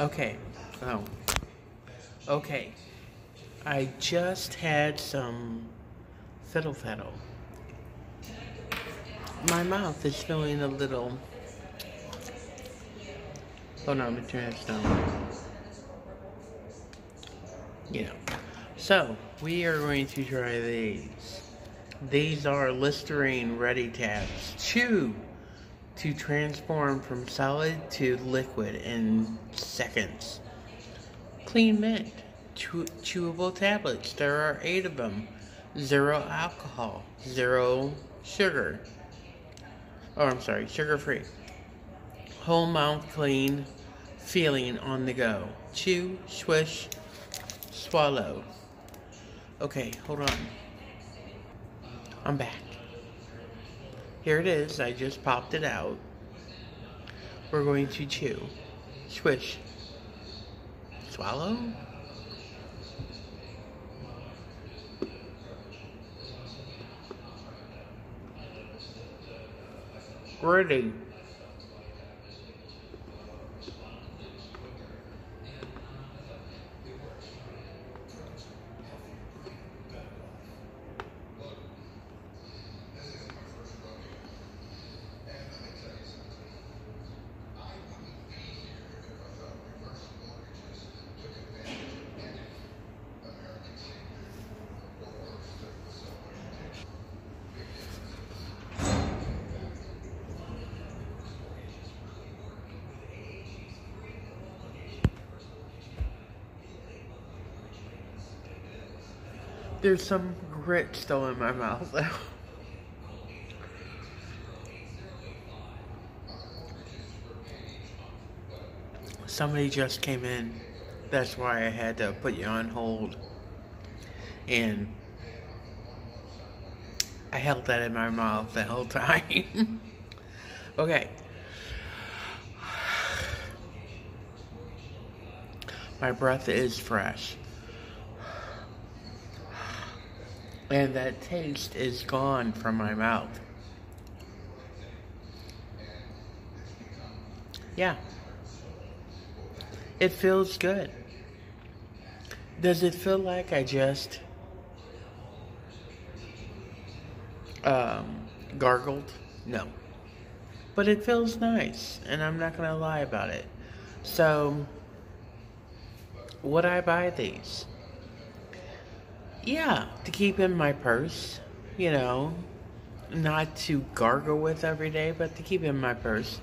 Okay. Oh. Okay. I just had some fiddle faddle. My mouth is feeling a little. Hold on, let me turn this down. Yeah. So, we are going to try these. These are Listerine Ready Tabs. Chew to transform from solid to liquid in seconds. Clean mint. Chew chewable tablets. There are eight of them. Zero alcohol. Zero sugar. Oh, I'm sorry, sugar free. Whole mouth clean feeling on the go. Chew, swish, swallow. Okay, hold on. I'm back. Here it is. I just popped it out. We're going to chew. Swish. Swallow. Ready. There's some grit still in my mouth though. Somebody just came in. That's why I had to put you on hold. And I held that in my mouth the whole time. okay. My breath is fresh. And that taste is gone from my mouth. Yeah. It feels good. Does it feel like I just um, gargled? No. But it feels nice, and I'm not going to lie about it. So, would I buy these? Yeah, to keep in my purse, you know, not to gargle with every day, but to keep in my purse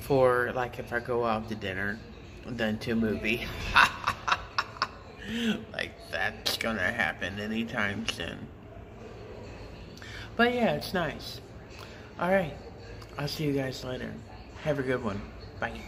for like if I go out to dinner, then to a movie. like that's gonna happen anytime soon. But yeah, it's nice. Alright, I'll see you guys later. Have a good one. Bye.